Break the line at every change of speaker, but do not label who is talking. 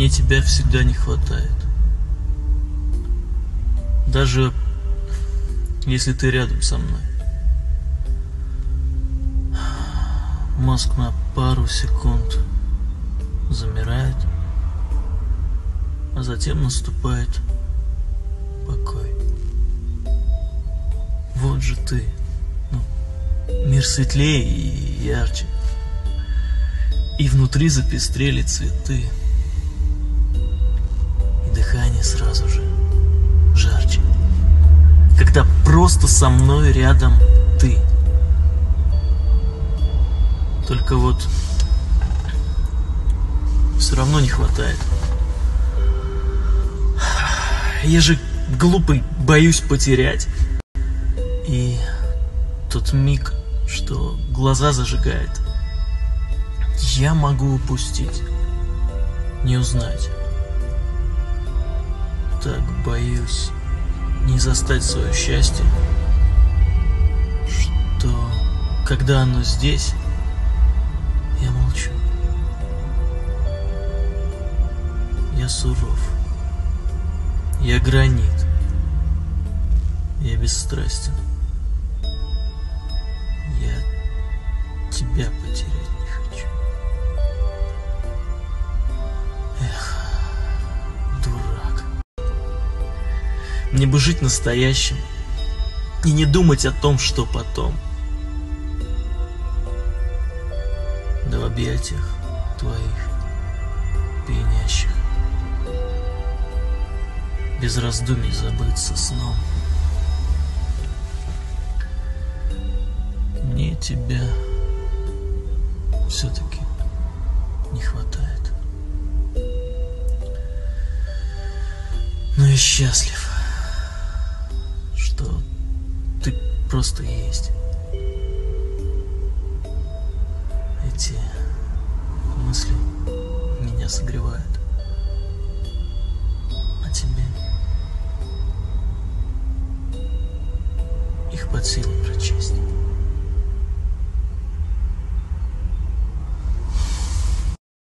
Мне тебя всегда не хватает. Даже если ты рядом со мной. Мозг на пару секунд замирает, а затем наступает покой. Вот же ты. Ну, мир светлее и ярче. И внутри запестрели цветы. Дыхание сразу же жарче. Когда просто со мной рядом ты. Только вот все равно не хватает. Я же глупый, боюсь потерять. И тот миг, что глаза зажигает, я могу упустить, не узнать. Так боюсь не застать свое счастье, что когда оно здесь, я молчу. Я суров. Я гранит. Я бесстрастен. Я тебя потерять Мне бы жить настоящим и не думать о том, что потом. Да в объятиях твоих пьянящих без раздумий забыться сном. Мне тебя все-таки не хватает. Но я счастлив, просто есть. Эти мысли меня согревают. А тебе их под силу прочесть.